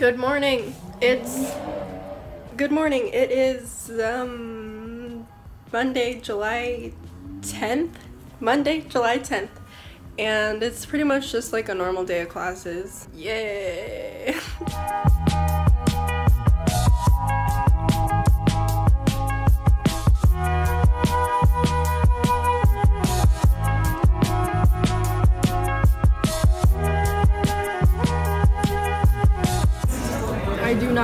Good morning. It's good morning. It is um Monday, July 10th. Monday, July 10th. And it's pretty much just like a normal day of classes. Yay.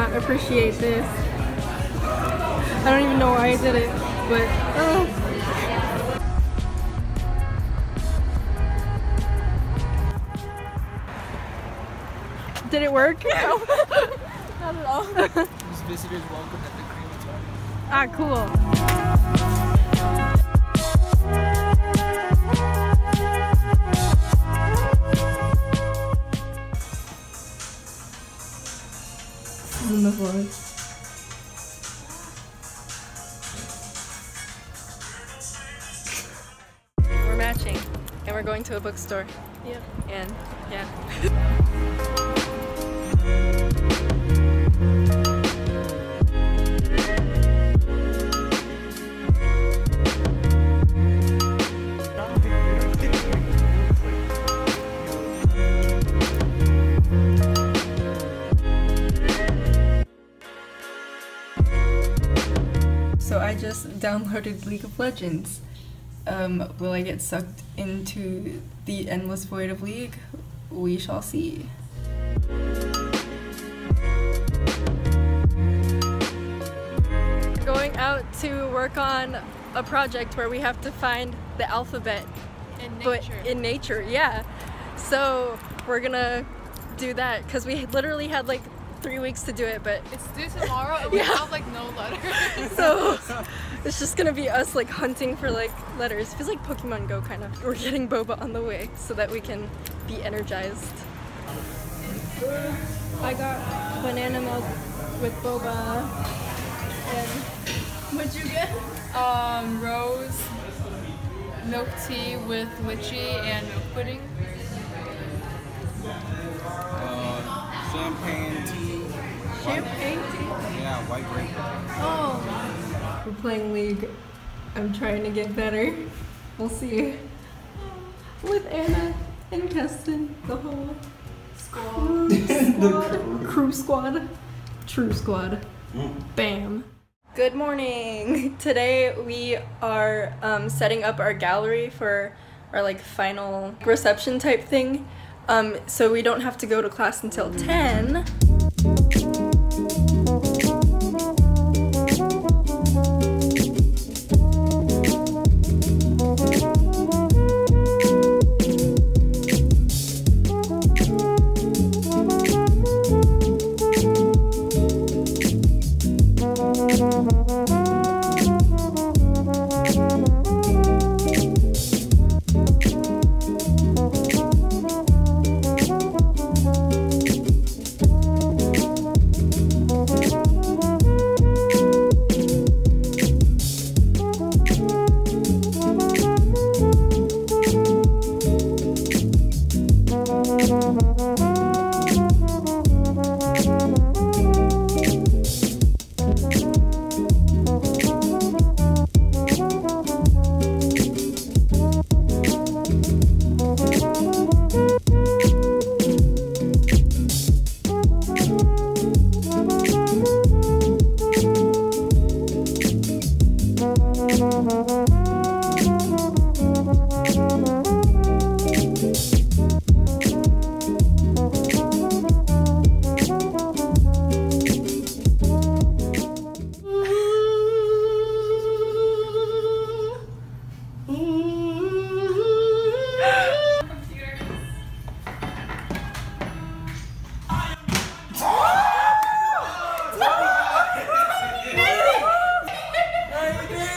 not appreciate this. I don't even know why I did it, but oh. Did it work? No. not at all. Just visitors welcome at the crematorium. ah, cool. On the floor. We're matching, and we're going to a bookstore. Yeah. And yeah. I just downloaded League of Legends. Um, will I get sucked into the endless void of League? We shall see. Going out to work on a project where we have to find the alphabet in but in nature, yeah. So we're gonna do that because we literally had like three weeks to do it, but it's due tomorrow and we Yeah. have like no letters. so it's just gonna be us like hunting for like letters. Feels like Pokemon Go kind of. We're getting Boba on the way so that we can be energized. I got banana milk with Boba. And what'd you get? um, rose, milk tea with lychee and milk pudding. Uh, champagne tea. Champagne. Yeah, white grape. Oh. We're playing League. I'm trying to get better. We'll see. With Anna and Keston, the whole squad. squad. Crew squad. True squad. Bam. Good morning. Today we are um, setting up our gallery for our like final reception type thing. Um, so we don't have to go to class until 10.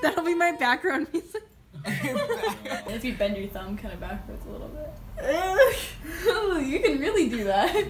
That'll be my background music. If you bend your thumb kind of backwards a little bit. you can really do that.